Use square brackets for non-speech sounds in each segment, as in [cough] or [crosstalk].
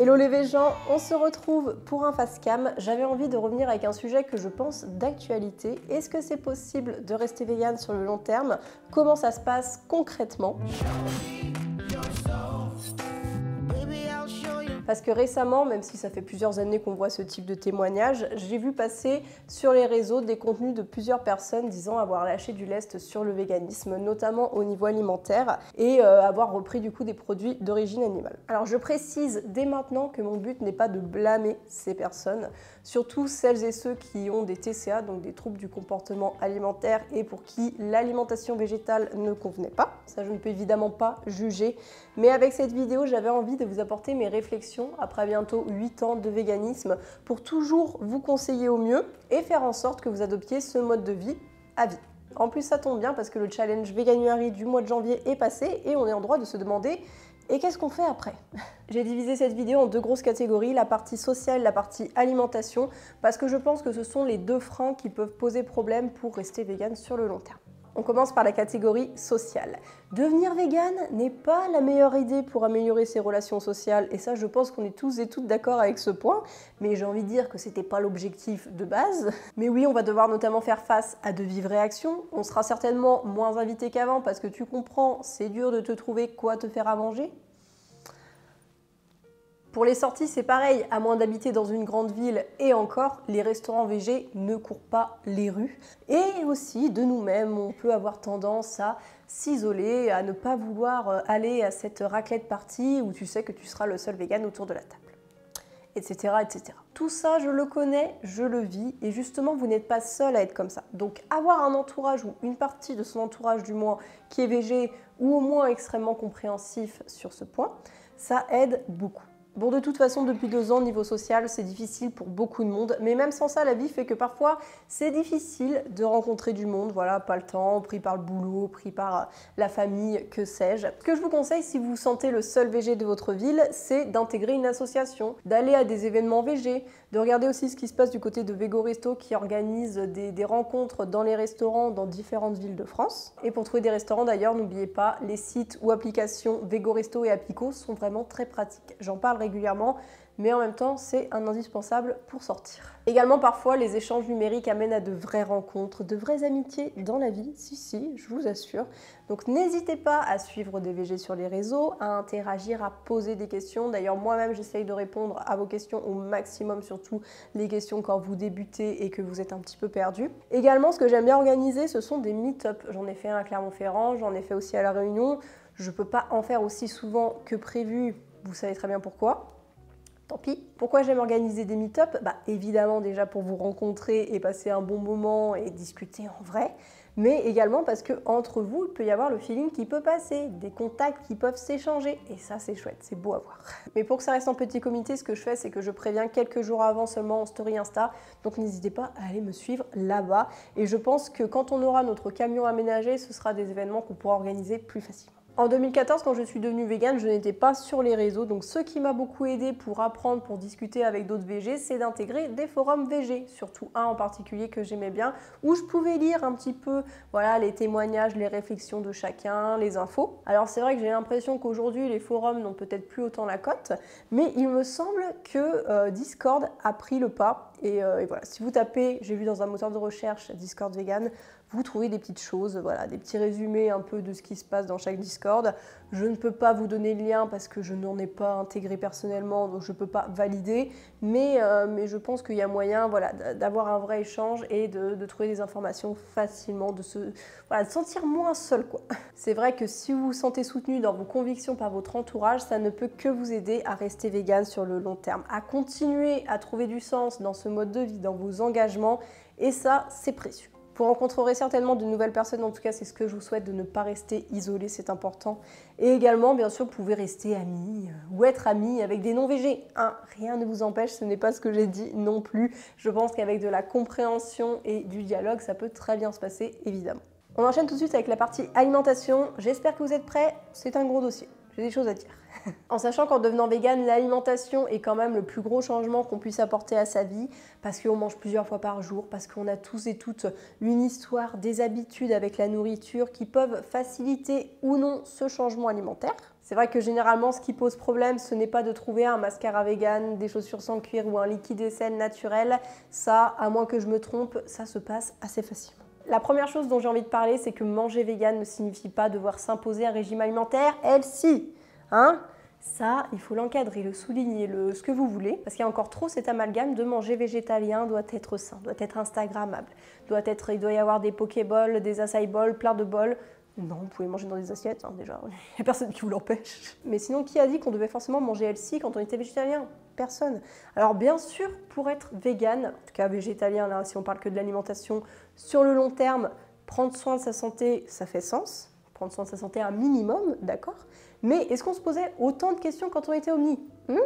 Hello les gens, on se retrouve pour un face cam. J'avais envie de revenir avec un sujet que je pense d'actualité. Est-ce que c'est possible de rester vegan sur le long terme? Comment ça se passe concrètement? Parce que récemment, même si ça fait plusieurs années qu'on voit ce type de témoignage, j'ai vu passer sur les réseaux des contenus de plusieurs personnes disant avoir lâché du lest sur le véganisme, notamment au niveau alimentaire, et euh, avoir repris du coup des produits d'origine animale. Alors je précise dès maintenant que mon but n'est pas de blâmer ces personnes, surtout celles et ceux qui ont des TCA, donc des troubles du comportement alimentaire, et pour qui l'alimentation végétale ne convenait pas. Ça, je ne peux évidemment pas juger, mais avec cette vidéo, j'avais envie de vous apporter mes réflexions après bientôt 8 ans de véganisme pour toujours vous conseiller au mieux et faire en sorte que vous adoptiez ce mode de vie à vie. En plus, ça tombe bien parce que le challenge Veganuary du mois de janvier est passé et on est en droit de se demander et qu'est-ce qu'on fait après? [laughs] J'ai divisé cette vidéo en deux grosses catégories, la partie sociale, la partie alimentation, parce que je pense que ce sont les deux freins qui peuvent poser problème pour rester vegan sur le long terme. On commence par la catégorie sociale. Devenir vegan n'est pas la meilleure idée pour améliorer ses relations sociales, et ça je pense qu'on est tous et toutes d'accord avec ce point, mais j'ai envie de dire que c'était pas l'objectif de base. Mais oui, on va devoir notamment faire face à de vives réactions, on sera certainement moins invité qu'avant parce que tu comprends, c'est dur de te trouver quoi te faire à manger, pour les sorties, c'est pareil, à moins d'habiter dans une grande ville et encore, les restaurants VG ne courent pas les rues. Et aussi, de nous-mêmes, on peut avoir tendance à s'isoler, à ne pas vouloir euh, aller à cette raclette partie où tu sais que tu seras le seul vegan autour de la table. Etc, etc. Tout ça, je le connais, je le vis, et justement, vous n'êtes pas seul à être comme ça. Donc, avoir un entourage ou une partie de son entourage, du moins, qui est VG ou au moins extrêmement compréhensif sur ce point, ça aide beaucoup. Bon, de toute façon, depuis deux ans, niveau social, c'est difficile pour beaucoup de monde. Mais même sans ça, la vie fait que parfois, c'est difficile de rencontrer du monde. Voilà, pas le temps, pris par le boulot, pris par la famille, que sais-je. Ce que je vous conseille, si vous sentez le seul VG de votre ville, c'est d'intégrer une association, d'aller à des événements VG, de regarder aussi ce qui se passe du côté de Vego Resto qui organise des, des rencontres dans les restaurants dans différentes villes de France. Et pour trouver des restaurants, d'ailleurs, n'oubliez pas, les sites ou applications Vego Resto et Apico sont vraiment très pratiques. J'en parlerai régulièrement, mais en même temps, c'est un indispensable pour sortir. Également, parfois, les échanges numériques amènent à de vraies rencontres, de vraies amitiés dans la vie, si, si, je vous assure. Donc n'hésitez pas à suivre des VG sur les réseaux, à interagir, à poser des questions. D'ailleurs, moi-même, j'essaye de répondre à vos questions au maximum, surtout les questions quand vous débutez et que vous êtes un petit peu perdu. Également, ce que j'aime bien organiser, ce sont des meet-up. J'en ai fait un à Clermont-Ferrand, j'en ai fait aussi à La Réunion. Je ne peux pas en faire aussi souvent que prévu vous savez très bien pourquoi. Tant pis. Pourquoi j'aime organiser des meet-up bah, Évidemment déjà pour vous rencontrer et passer un bon moment et discuter en vrai, mais également parce que entre vous, il peut y avoir le feeling qui peut passer, des contacts qui peuvent s'échanger, et ça c'est chouette, c'est beau à voir. [laughs] Mais pour que ça reste en petit comité, ce que je fais, c'est que je préviens quelques jours avant seulement en story Insta, donc n'hésitez pas à aller me suivre là-bas, et je pense que quand on aura notre camion aménagé, ce sera des événements qu'on pourra organiser plus facilement. En 2014, quand je suis devenue végane, je n'étais pas sur les réseaux. Donc, ce qui m'a beaucoup aidé pour apprendre, pour discuter avec d'autres VG, c'est d'intégrer des forums VG. Surtout un en particulier que j'aimais bien, où je pouvais lire un petit peu voilà, les témoignages, les réflexions de chacun, les infos. Alors, c'est vrai que j'ai l'impression qu'aujourd'hui, les forums n'ont peut-être plus autant la cote, mais il me semble que euh, Discord a pris le pas. Et, euh, et voilà, si vous tapez, j'ai vu dans un moteur de recherche Discord vegan, vous trouvez des petites choses, voilà, des petits résumés un peu de ce qui se passe dans chaque Discord. Je ne peux pas vous donner le lien parce que je n'en ai pas intégré personnellement, donc je ne peux pas valider, mais, euh, mais je pense qu'il y a moyen voilà, d'avoir un vrai échange et de, trouver des informations facilement, de se sentir moins seul. [laughs] C'est vrai que si vous vous sentez soutenu dans vos convictions par votre entourage, ça ne peut que vous aider à rester vegan sur le long terme, à continuer à trouver du sens dans ce mode de vie, dans vos engagements, et ça, c'est précieux. Vous rencontrerez certainement de nouvelles personnes, en tout cas c'est ce que je vous souhaite, de ne pas rester isolé, c'est important. Et également, bien sûr, vous pouvez rester amis euh, ou être amis avec des non-VG. Hein, rien ne vous empêche, ce n'est pas ce que j'ai dit non plus. Je pense qu'avec de la compréhension et du dialogue, ça peut très bien se passer, évidemment. On enchaîne tout de suite avec la partie alimentation. J'espère que vous êtes prêts, c'est un gros dossier. Des choses à dire. [laughs] en sachant qu'en devenant vegan, l'alimentation est quand même le plus gros changement qu'on puisse apporter à sa vie, parce qu'on mange plusieurs fois par jour, parce qu'on a tous et toutes une histoire, des habitudes avec la nourriture qui peuvent faciliter ou non ce changement alimentaire. C'est vrai que généralement, ce qui pose problème, ce n'est pas de trouver un mascara vegan, des chaussures sans cuir ou un liquide aisselle naturel. Ça, à moins que je me trompe, ça se passe assez facilement. La première chose dont j'ai envie de parler, c'est que manger vegan ne signifie pas devoir s'imposer un régime alimentaire elle si. Hein ça, il faut l'encadrer, le souligner, le, ce que vous voulez, parce qu'il y a encore trop cet amalgame de manger végétalien doit être sain, doit être instagrammable, doit être, il doit y avoir des pokéballs, des acai bowls, plein de bols. Non, vous pouvez manger dans des assiettes, hein, déjà, [laughs] il n'y a personne qui vous l'empêche. Mais sinon, qui a dit qu'on devait forcément manger healthy quand on était végétalien Alors bien sûr, pour être vegan, en tout cas végétalien, là, si on parle que de l'alimentation, sur le long terme, prendre soin de sa santé, ça fait sens. Prendre soin de sa santé un minimum, d'accord mais est-ce qu'on se posait autant de questions quand on était omni hmm?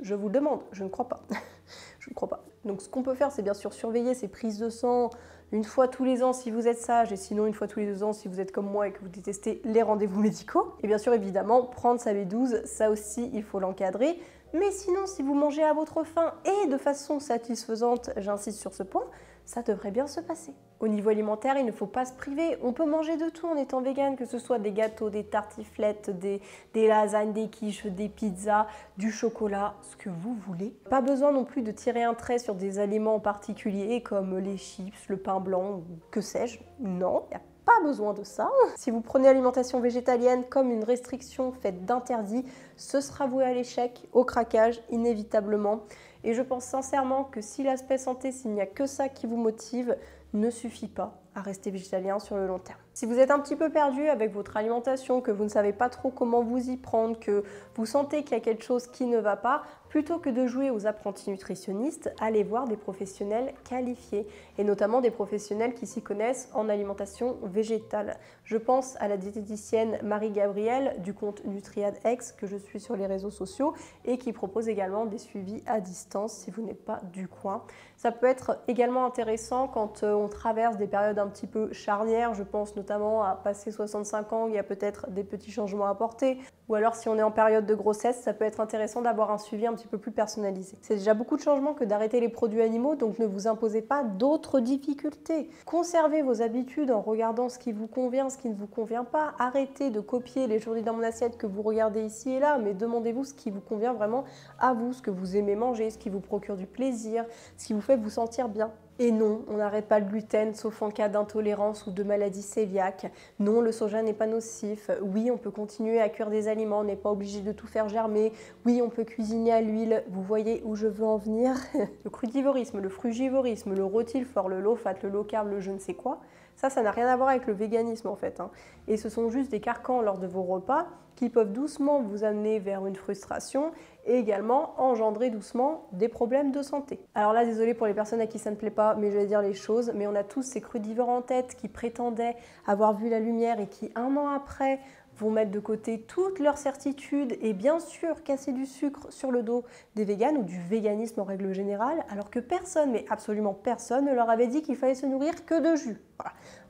Je vous le demande, je ne crois pas. [laughs] je ne crois pas. Donc ce qu'on peut faire, c'est bien sûr surveiller ces prises de sang une fois tous les ans si vous êtes sage, et sinon une fois tous les deux ans si vous êtes comme moi et que vous détestez les rendez-vous médicaux. Et bien sûr, évidemment, prendre sa B12, ça aussi, il faut l'encadrer. Mais sinon, si vous mangez à votre faim et de façon satisfaisante, j'insiste sur ce point, ça devrait bien se passer. Au niveau alimentaire, il ne faut pas se priver. On peut manger de tout en étant vegan, que ce soit des gâteaux, des tartiflettes, des, lasagnes, des quiches, des pizzas, du chocolat, ce que vous voulez. Pas besoin non plus de tirer un trait sur des aliments en particulier comme les chips, le pain blanc, que sais-je. Non, il n'y pas besoin de ça. Si vous prenez l'alimentation végétalienne comme une restriction faite d'interdit, ce sera voué à l'échec, au craquage, inévitablement. Et je pense sincèrement que si l'aspect santé, s'il n'y a que ça qui vous motive, ne suffit pas à rester végétalien sur le long terme. Si vous êtes un petit peu perdu avec votre alimentation, que vous ne savez pas trop comment vous y prendre, que vous sentez qu'il y a quelque chose qui ne va pas, plutôt que de jouer aux apprentis nutritionnistes, allez voir des professionnels qualifiés et notamment des professionnels qui s'y connaissent en alimentation végétale. Je pense à la diététicienne Marie-Gabrielle du compte Nutriad X que je suis sur les réseaux sociaux et qui propose également des suivis à distance si vous n'êtes pas du coin. Ça peut être également intéressant quand euh, on traverse des périodes un petit peu charnières, je pense notamment à passer 65 ans, il y a peut-être des petits changements à apporter, ou alors si on est en période de grossesse, ça peut être intéressant d'avoir un suivi un petit peu plus personnalisé. C'est déjà beaucoup de changements que d'arrêter les produits animaux, donc ne vous imposez pas d'autres difficultés. Conservez vos habitudes en regardant ce qui vous convient, ce qui ne vous convient pas. Arrêtez de copier les journées dans mon assiette que vous regardez ici et là, mais demandez-vous ce qui vous convient vraiment à vous, ce que vous aimez manger, ce qui vous procure du plaisir, ce qui vous fait vous sentir bien. Et non, on n'arrête pas le gluten sauf en cas d'intolérance ou de maladie cœliaque. Non, le soja n'est pas nocif. Oui, on peut continuer à cuire des aliments, on n'est pas obligé de tout faire germer. Oui, on peut cuisiner à l'huile. Vous voyez où je veux en venir [laughs] Le crudivorisme, le frugivorisme, le rotilfort, le low fat, le low carb, le je ne sais quoi. Ça, ça n'a rien à voir avec le véganisme en fait. Hein. Et ce sont juste des carcans lors de vos repas qui peuvent doucement vous amener vers une frustration et également engendrer doucement des problèmes de santé. Alors là, désolé pour les personnes à qui ça ne plaît pas, mais je vais dire les choses, mais on a tous ces crudivores en tête qui prétendaient avoir vu la lumière et qui un an après vont mettre de côté toutes leurs certitudes et bien sûr casser du sucre sur le dos des véganes ou du véganisme en règle générale, alors que personne, mais absolument personne, ne leur avait dit qu'il fallait se nourrir que de jus.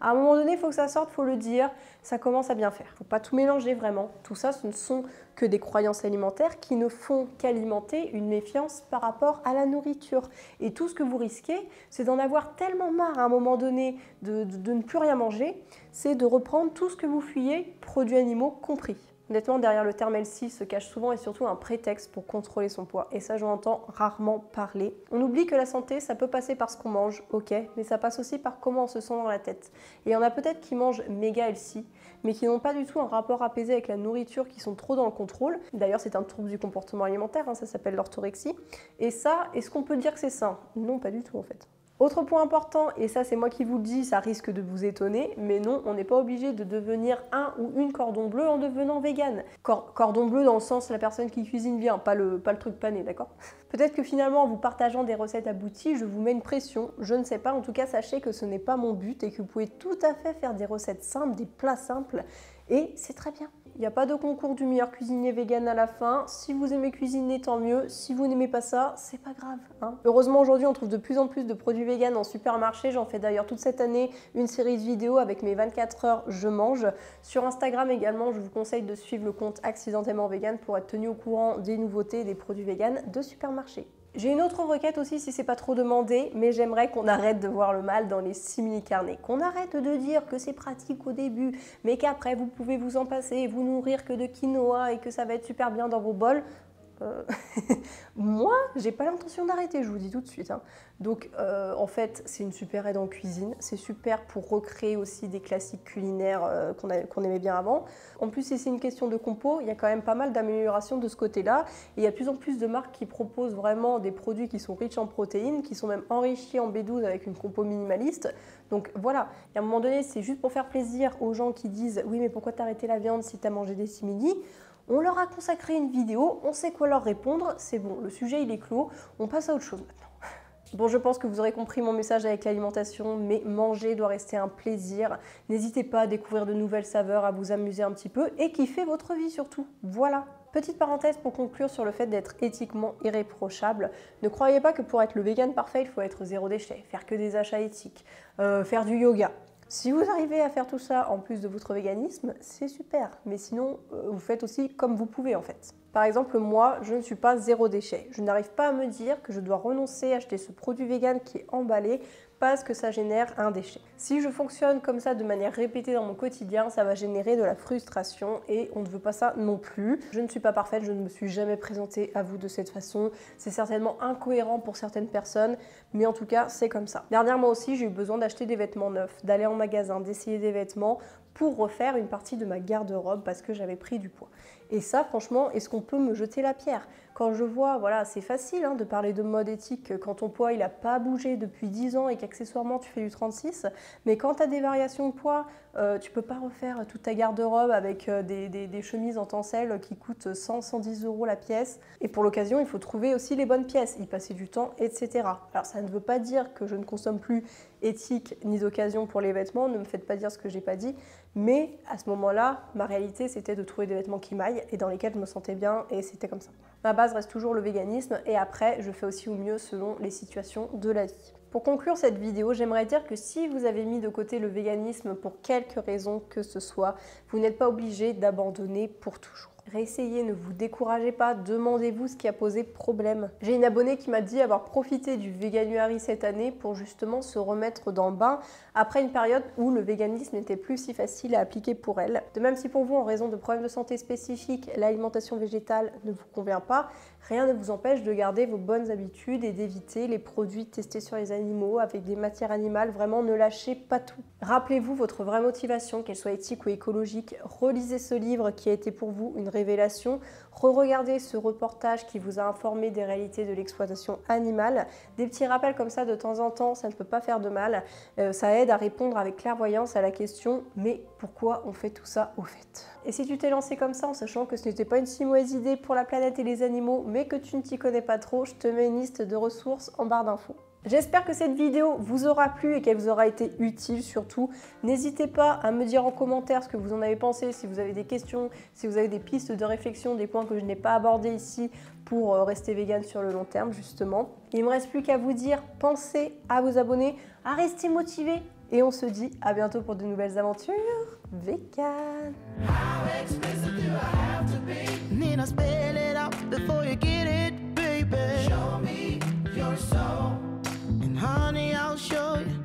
À un moment donné, il faut que ça sorte, il faut le dire, ça commence à bien faire. Il ne faut pas tout mélanger vraiment. Tout ça, ce ne sont que des croyances alimentaires qui ne font qu'alimenter une méfiance par rapport à la nourriture. Et tout ce que vous risquez, c'est d'en avoir tellement marre à un moment donné de, de ne plus rien manger, c'est de reprendre tout ce que vous fuyez, produits animaux compris. Honnêtement, derrière le terme LC se cache souvent et surtout un prétexte pour contrôler son poids. Et ça, j'en entends rarement parler. On oublie que la santé, ça peut passer par ce qu'on mange, ok, mais ça passe aussi par comment on se sent dans la tête. Et il y en a peut-être qui mangent méga LC, mais qui n'ont pas du tout un rapport apaisé avec la nourriture, qui sont trop dans le contrôle. D'ailleurs, c'est un trouble du comportement alimentaire, hein, ça s'appelle l'orthorexie. Et ça, est-ce qu'on peut dire que c'est sain? Non, pas du tout en fait. Autre point important, et ça c'est moi qui vous le dis, ça risque de vous étonner, mais non, on n'est pas obligé de devenir un ou une cordon bleu en devenant vegan. cordon bleu dans le sens la personne qui cuisine bien, pas le, pas le truc pané, d'accord? Peut-être que finalement en vous partageant des recettes abouties, je vous mets une pression, je ne sais pas, en tout cas sachez que ce n'est pas mon but et que vous pouvez tout à fait faire des recettes simples, des plats simples, et c'est très bien. Il n'y a pas de concours du meilleur cuisinier vegan à la fin. Si vous aimez cuisiner, tant mieux. Si vous n'aimez pas ça, c'est pas grave. Hein. Heureusement, aujourd'hui, on trouve de plus en plus de produits vegan en supermarché. J'en fais d'ailleurs toute cette année une série de vidéos avec mes 24 heures Je mange. Sur Instagram également, je vous conseille de suivre le compte accidentellement vegan pour être tenu au courant des nouveautés des produits vegan de supermarché. J'ai une autre requête aussi si c'est pas trop demandé, mais j'aimerais qu'on arrête de voir le mal dans les simili carnets, qu'on arrête de dire que c'est pratique au début, mais qu'après vous pouvez vous en passer vous nourrir que de quinoa et que ça va être super bien dans vos bols. Euh, [laughs] moi, j'ai pas l'intention d'arrêter, je vous dis tout de suite. Hein. Donc, euh, en fait, c'est une super aide en cuisine. C'est super pour recréer aussi des classiques culinaires euh, qu'on aimait bien avant. En plus, si c'est une question de compo, il y a quand même pas mal d'améliorations de ce côté-là. Et il y a de plus en plus de marques qui proposent vraiment des produits qui sont riches en protéines, qui sont même enrichis en B12 avec une compo minimaliste. Donc voilà, et à un moment donné, c'est juste pour faire plaisir aux gens qui disent oui, mais pourquoi t'as arrêté la viande si t'as mangé des simili? On leur a consacré une vidéo, on sait quoi leur répondre, c'est bon, le sujet il est clos, on passe à autre chose maintenant. [laughs] Bon, je pense que vous aurez compris mon message avec l'alimentation, mais manger doit rester un plaisir. N'hésitez pas à découvrir de nouvelles saveurs, à vous amuser un petit peu et kiffer votre vie surtout. Voilà. Petite parenthèse pour conclure sur le fait d'être éthiquement irréprochable. Ne croyez pas que pour être le vegan parfait, il faut être zéro déchet, faire que des achats éthiques, euh, faire du yoga. Si vous arrivez à faire tout ça en plus de votre véganisme, c'est super. Mais sinon, euh, vous faites aussi comme vous pouvez en fait. Par exemple, moi, je ne suis pas zéro déchet. Je n'arrive pas à me dire que je dois renoncer à acheter ce produit vegan qui est emballé parce que ça génère un déchet. Si je fonctionne comme ça de manière répétée dans mon quotidien, ça va générer de la frustration et on ne veut pas ça non plus. Je ne suis pas parfaite, je ne me suis jamais présentée à vous de cette façon. C'est certainement incohérent pour certaines personnes, mais en tout cas, c'est comme ça. Dernièrement aussi, j'ai eu besoin d'acheter des vêtements neufs, d'aller en magasin, d'essayer des vêtements pour refaire une partie de ma garde-robe parce que j'avais pris du poids. Et ça, franchement, est-ce qu'on peut me jeter la pierre? Quand je vois, voilà, c'est facile hein, de parler de mode éthique quand ton poids il n'a pas bougé depuis 10 ans et qu'accessoirement tu fais du 36, mais quand tu as des variations de poids, euh, tu peux pas refaire toute ta garde-robe avec euh, des, chemises en tencelle qui coûtent 100-110 euros la pièce. Et pour l'occasion, il faut trouver aussi les bonnes pièces, y passer du temps, etc. Alors ça ne veut pas dire que je ne consomme plus éthique ni d'occasion pour les vêtements, ne me faites pas dire ce que j'ai pas dit, mais à ce moment-là, ma réalité c'était de trouver des vêtements qui maillent et dans lesquels je me sentais bien et c'était comme ça. Ma base reste toujours le véganisme et après je fais aussi au mieux selon les situations de la vie. Pour conclure cette vidéo, j'aimerais dire que si vous avez mis de côté le véganisme pour quelque raison que ce soit, vous n'êtes pas obligé d'abandonner pour toujours. Réessayez, ne vous découragez pas, demandez-vous ce qui a posé problème. J'ai une abonnée qui m'a dit avoir profité du Veganuary cette année pour justement se remettre dans le bain après une période où le véganisme n'était plus si facile à appliquer pour elle. De même si pour vous, en raison de problèmes de santé spécifiques, l'alimentation végétale ne vous convient pas, rien ne vous empêche de garder vos bonnes habitudes et d'éviter les produits testés sur les animaux avec des matières animales. Vraiment, ne lâchez pas tout. Rappelez-vous votre vraie motivation, qu'elle soit éthique ou écologique. Relisez ce livre qui a été pour vous une révélation. Re-regardez ce reportage qui vous a informé des réalités de l'exploitation animale. Des petits rappels comme ça de temps en temps, ça ne peut pas faire de mal. Euh, ça aide à répondre avec clairvoyance à la question mais pourquoi on fait tout ça au fait? Et si tu t'es lancé comme ça en sachant que ce n'était pas une si mauvaise idée pour la planète et les animaux, mais que tu ne t'y connais pas trop, je te mets une liste de ressources en barre d'infos. J'espère que cette vidéo vous aura plu et qu'elle vous aura été utile surtout. N'hésitez pas à me dire en commentaire ce que vous en avez pensé, si vous avez des questions, si vous avez des pistes de réflexion, des points que je n'ai pas abordés ici pour euh, rester vegan sur le long terme justement. Il ne me reste plus qu'à vous dire, pensez à vous abonner, à rester motivé et on se dit à bientôt pour de nouvelles aventures vegan. Honey, I'll show you.